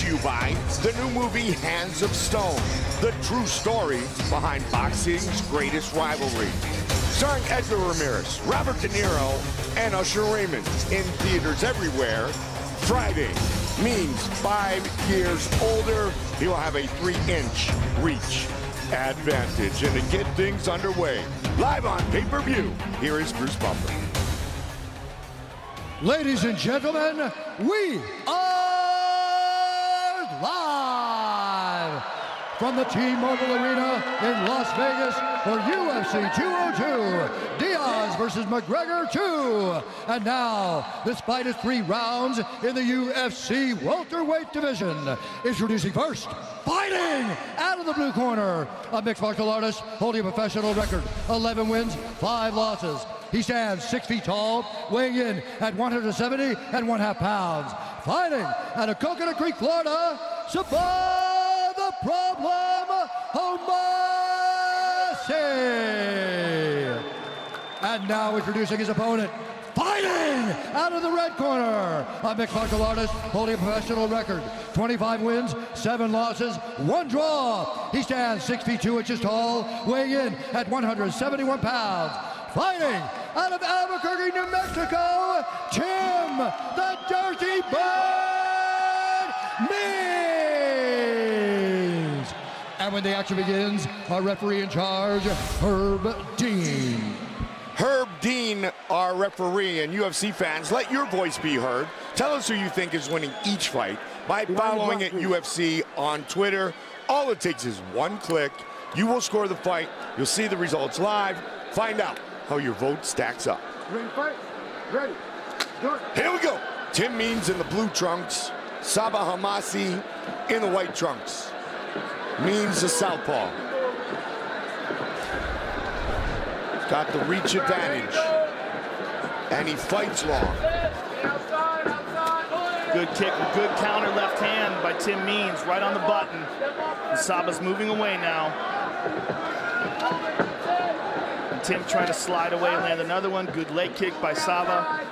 To you by the new movie Hands of Stone, the true story behind boxing's greatest rivalry. Starring Edgar Ramirez, Robert De Niro, and Usher Raymond in theaters everywhere. Friday means five years older, he'll have a three-inch reach advantage. And to get things underway, live on pay-per-view, here is Bruce Buffer. Ladies and gentlemen, we are from the T-Mobile Arena in Las Vegas for UFC 202, Diaz versus McGregor 2. And now, this fight is three rounds in the UFC welterweight division. Introducing first, fighting out of the blue corner, a mixed martial artist holding a professional record, 11 wins, 5 losses. He stands six feet tall, weighing in at 170 and one half pounds. Fighting out of Coconut Creek, Florida, Sabah And now introducing his opponent, fighting out of the red corner, mixed martial artist holding a professional record, 25 wins, 7 losses, 1 draw. He stands 6 feet 2 inches tall, weighing in at 171 pounds. Fighting out of Albuquerque, New Mexico, Tim the Dirty Bird Means. And when the action begins, our referee in charge, Herb Dean. Herb Dean, our referee, and UFC fans, let your voice be heard. Tell us who you think is winning each fight by following at UFC on Twitter. All it takes is one click. You will score the fight. You'll see the results live. Find out how your vote stacks up. Ready to fight? Ready. Here we go. Tim Means in the blue trunks. Sabah Homasi in the white trunks. Means the southpaw. Got the reach advantage. And he fights long. Good kick, good counter left hand by Tim Means, right on the button. And Sabah's moving away now. And Tim trying to slide away, and land another one. Good leg kick by Sabah.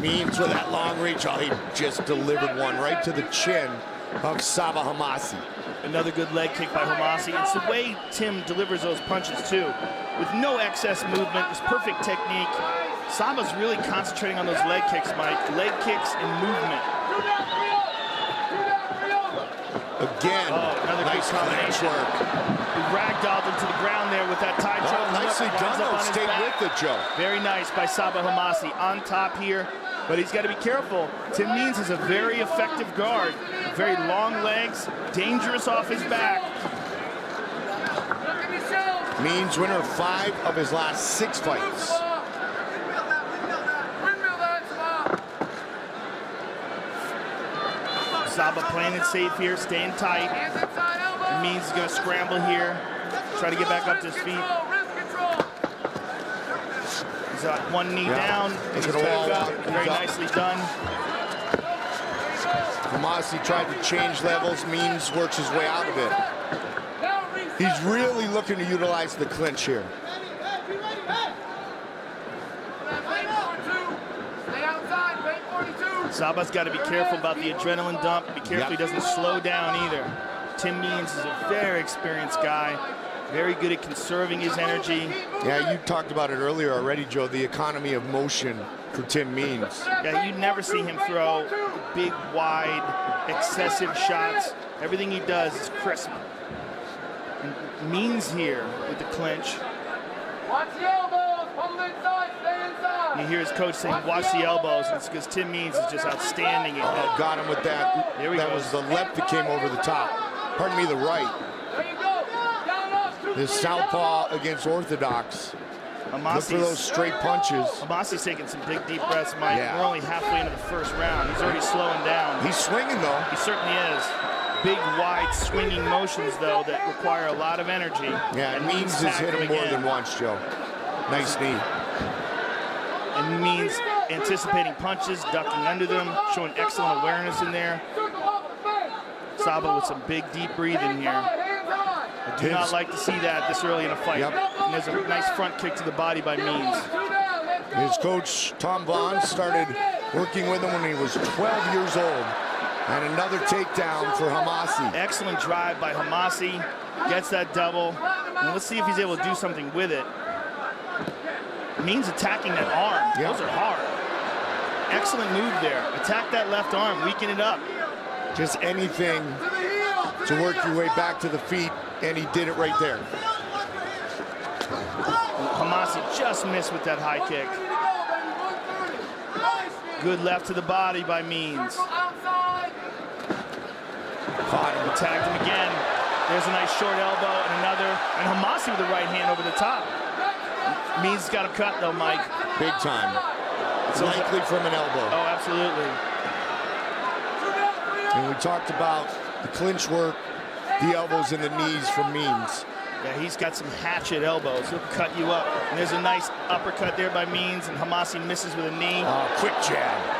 Means with that long reach. Oh, he just delivered one right to the chin of Sabah Homasi. Another good leg kick by Homasi. It's the way Tim delivers those punches too. With no excess movement, it's perfect technique. Sabah's really concentrating on those leg kicks, Mike. Leg kicks and movement. Again, Oh, nice clinch work. He ragdolled him to the ground there with that tie choke. Oh, nicely done, up though. on Stayed with the Joe. Very nice by Sabah Homasi on top here, but he's got to be careful. Tim Means is a very effective guard. Very long legs, dangerous off his back. Means winner of five of his last six fights. Sabah playing it safe here, staying tight. Means he's going to scramble here, try to get back up to his feet. He's got one knee Yeah. down. He's He's gonna back up. Very up. nicely done. Homasi tried to change levels. Means works his way out of it. He's really looking to utilize the clinch here. Sabah's got to be careful about the adrenaline dump. Be careful Yep. he doesn't slow down either. Tim Means is a very experienced guy, very good at conserving his energy. Yeah, you talked about it earlier already, Joe, the economy of motion for Tim Means. Yeah, you never see him throw big, wide, excessive shots. Everything he does is crisp. And Means here with the clinch. Watch the elbows. Hold inside. Stay inside. You hear his coach saying, watch the elbows. It's because Tim Means is just outstanding Oh, got him with that. There he that goes. was the left that came over the top. Pardon me, the right. There you go. Down off. Two, This southpaw against orthodox. Look for those straight punches. Homasi's taking some big, deep breaths, Mike. Yeah. We're only halfway into the first round. He's already slowing down. He's swinging, though. He certainly is. Big, wide, swinging motions, though, that require a lot of energy. Yeah, it And means has hit him more again. than once, Joe. Nice knee. And means anticipating punches, ducking under them, showing excellent awareness in there. shoot the wall with the face. Sabah with some big, deep breathing here. I do not like to see that this early in a fight. Yep. And there's a nice front kick to the body by Means. Two down. Let's go. His coach, Tom Vaughn, started working with him when he was 12 years old. And another takedown for Homasi. Excellent drive by Homasi. Gets that double. And let's see if he's able to do something with it. Means attacking that arm. Yeah. Those are hard. Excellent move there. Attack that left arm, weaken it up. Just anything to work your way back to the feet, and he did it right there. Homasi just missed with that high kick. Good left to the body by Means. Caught him. Tagged him again. There's a nice short elbow and another. And Homasi with the right hand over the top. Means got a cut though, Mike. Big time. So- Likely from an elbow. Oh, absolutely. And we talked about the clinch work, the elbows and the knees from Means. Yeah, he's got some hatchet elbows. He'll cut you up. And there's a nice uppercut there by Means, and Homasi misses with a knee. Oh, quick jab.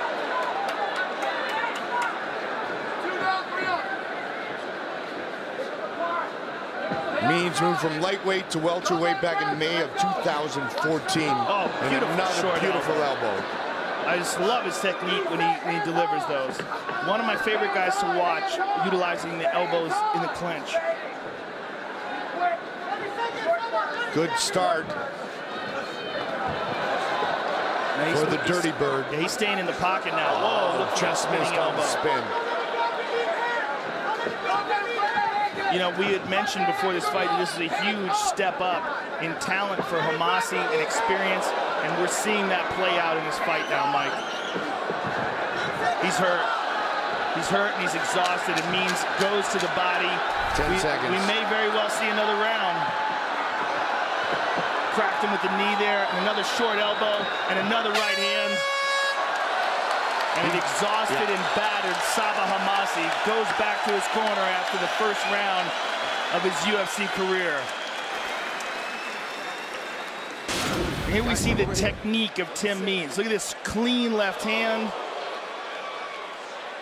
Means moved from lightweight to welterweight back in May of 2014. Oh, and another beautiful elbow. I just love his technique when he, when he delivers those. One of my favorite guys to watch utilizing the elbows in the clinch. Good start for the Dirty Bird. Yeah, he's staying in the pocket now. Whoa, look Just missed on the elbow. spin. You know, we had mentioned before this fight that this is a huge step up in talent for Homasi and experience, and we're seeing that play out in this fight now, Mike. He's hurt. He's hurt and he's exhausted. It means goes to the body. 10 we, seconds. We may very well see another round. Cracked him with the knee there, and another short elbow, and another right hand. And an exhausted and battered Sabah Homasi goes back to his corner after the first round of his UFC career. Here we see the technique of Tim Means. Look at this clean left hand.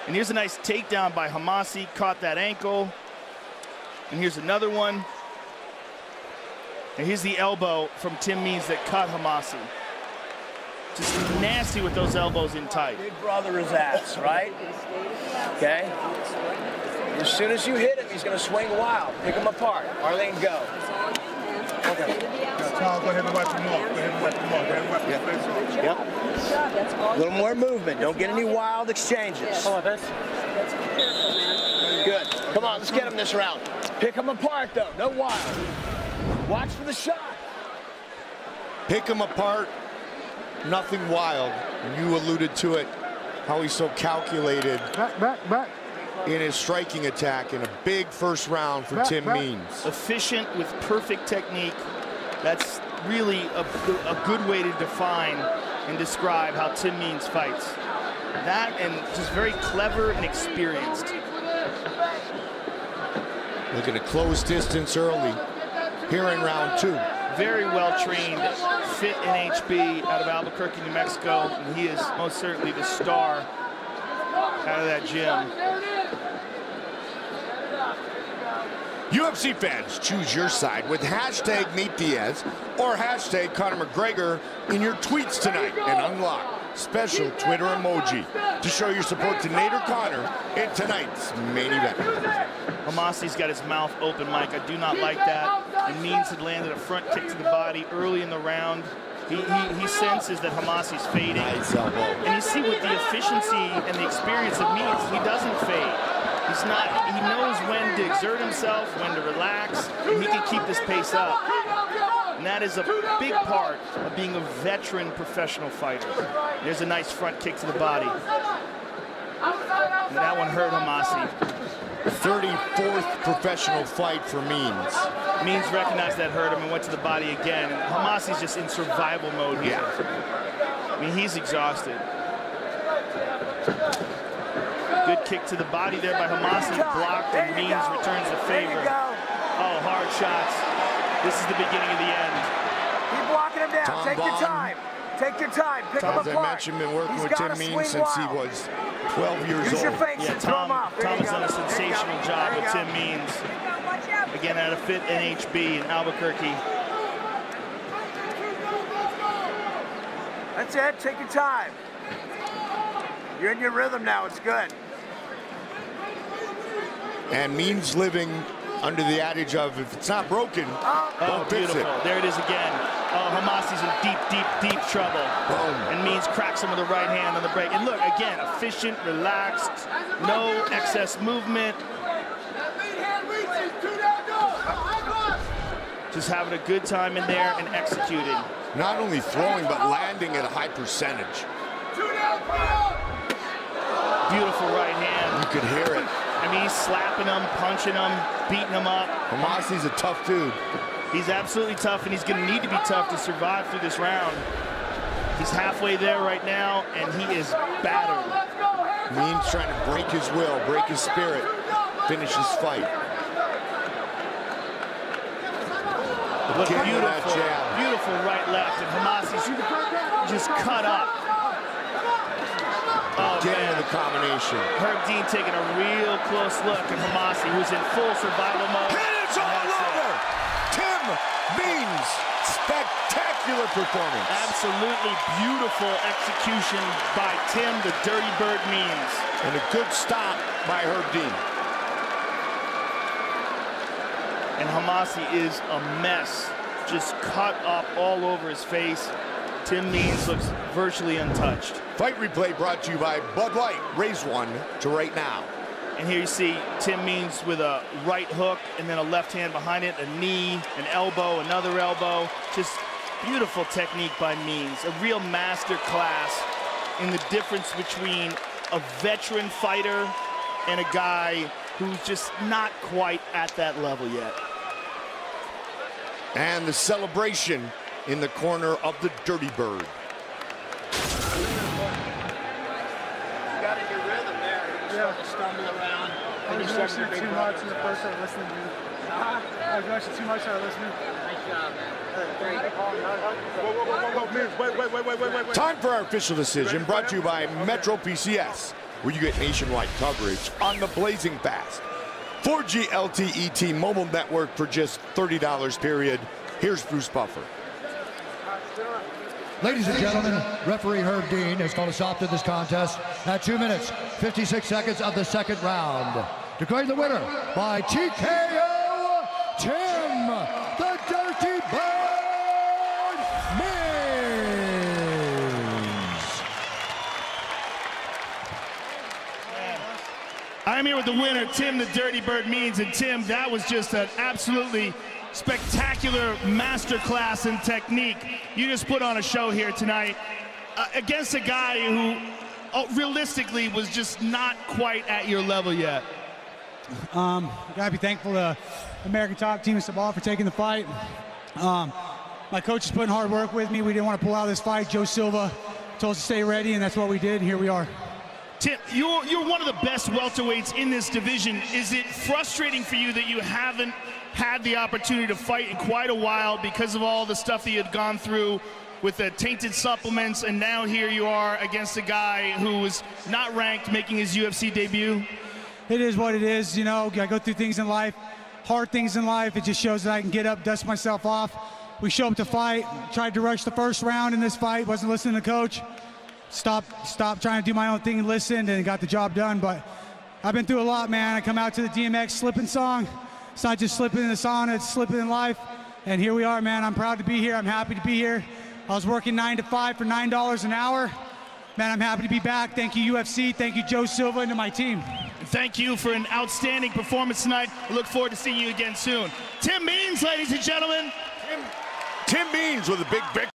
And here's a nice takedown by Homasi, caught that ankle. And here's another one. And here's the elbow from Tim Means that cut Homasi. Just nasty with those elbows in tight. Big brother is ass, right? Okay? As soon as you hit him, he's going to swing wild. Pick him apart. Arlene, go. Okay. Charles, go ahead and wipe him off. Go ahead and wipe him off. Go ahead and wipe his face off. Yep. A little more movement. Don't get any wild exchanges. Good. Come on, let's get him this round. Pick him apart, though. No wild. Watch for the shot. Pick him apart. Nothing wild. You alluded to it, how he's so calculated Back, back, back. in his striking attack in a big first round for Back, Tim back. Means. Efficient with perfect technique. That's really a, a good way to define and describe how Tim Means fights. That and just very clever and experienced. Looking to close distance early here in round two. Very well trained, fit NHB out of Albuquerque, New Mexico. And he is most certainly the star out of that gym. UFC fans, choose your side with hashtag Nate Diaz or hashtag Conor McGregor in your tweets tonight and unlock special Twitter emoji to show your support to Nate or Conor in tonight's main event. Homasi's got his mouth open, Mike. I do not like that. It means had landed a front kick to the body early in the round. He, he, he senses that Homasi's fading. Nice. And you see with the efficiency and the experience of Means, he doesn't fade. He's not, he knows when to exert himself, when to relax, and he can keep this pace up. And that is a big part of being a veteran professional fighter. There's a nice front kick to the body. And that one hurt Homasi. 34th professional fight for Means. Means recognized that hurt him and went to the body again. And Homasi's just in survival mode here. I mean, he's exhausted. Good kick to the body there by Homasi, blocked, and Means returns the favor. Oh, hard shots. This is the beginning of the end. Keep blocking him down. Tom Take your time. Take your time. Pick him As I apart. mentioned, been working He's with gotta Tim Means swing since he was 12 years Use your old. face Yeah, and throw him Tom, off. There Tom has done a sensational job with Tim. Means. Again, out of fit NHB in Albuquerque. That's it. Take your time. You're in your rhythm now. It's good. And Means living under the adage of if it's not broken, Oh, don't fix beautiful. it. There it is again. Oh, Homasi's in deep, deep, deep trouble. Boom. And Means cracks him with the right hand on the break. And look, again, efficient, relaxed, no excess movement, That lead hand reaches. Two down, go. High cross. just having a good time in there and executing. Not only throwing, but landing at a high percentage. Two down, three down. Beautiful right hand. You could hear it. I mean, he's slapping him, punching him, beating him up. Homasi's a tough dude. He's absolutely tough, and he's going to need to be tough to survive through this round. He's halfway there right now, and he is battered. Let's go. Hands Means trying to break his will, break his spirit, finish his fight. Look, Getting to that beautiful, jab. beautiful right left, and Homasi's just cut up. Oh, Get man. Combination. Herb Dean taking a real close look at Homasi, who's in full survival mode. And it's all And that's it. Tim Means, spectacular performance. Absolutely beautiful execution by Tim, the Dirty Bird Means. And a good stop by Herb Dean. And Homasi is a mess, just cut up all over his face. Tim Means looks virtually untouched. Fight replay brought to you by Bud Light. Raise one to right now. And here you see Tim Means with a right hook and then a left hand behind it, a knee, an elbow, another elbow. Just beautiful technique by Means. A real master class in the difference between a veteran fighter and a guy who's just not quite at that level yet. And the celebration in the corner of the Dirty Bird. You got in your rhythm there. You start to stumble around. Oh, I was start watching to it big too brother. much in the first started listening to you. I was watching too much, started listening. Nice job, man. Great. Whoa, whoa, whoa, whoa, whoa, Miz, wait, wait, wait, wait, wait, wait, wait. Time for our official decision brought to you by Metro PCS, where you get nationwide coverage on the Blazing Fast. 4G LTE T mobile network for just $30 period. Here's Bruce Buffer. Ladies and gentlemen, referee Herb Dean has called a stop to this contest at 2 minutes, 56 seconds of the second round. Declaring the winner by TKO I'm here with the winner, Tim the Dirty Bird Means. And Tim, that was just an absolutely spectacular masterclass in technique. You just put on a show here tonight uh, against a guy who uh, realistically was just not quite at your level yet. Um, gotta be thankful to American Top Team and Sabal for taking the fight. Um, my coach is putting hard work with me. We didn't want to pull out of this fight. Joe Silva told us to stay ready, and that's what we did. Here we are. Tim, you're, you're one of the best welterweights in this division. Is it frustrating for you that you haven't had the opportunity to fight in quite a while because of all the stuff that you had gone through with the tainted supplements, and now here you are against a guy who was not ranked making his UFC debut? It is what it is. You know, I go through things in life, hard things in life. It just shows that I can get up, dust myself off. We show up to fight. Tried to rush the first round in this fight. Wasn't listening to coach. Stop, stop trying to do my own thing and listened and got the job done. But I've been through a lot, man. I come out to the DMX slipping song. It's not just slipping in the sauna, it's slipping in life. And here we are, man. I'm proud to be here. I'm happy to be here. I was working nine to five for nine dollars an hour. Man, I'm happy to be back. Thank you, UFC. Thank you, Joe Silva, and to my team. Thank you for an outstanding performance tonight. I look forward to seeing you again soon. Tim Means, ladies and gentlemen. Tim Means with a big victory.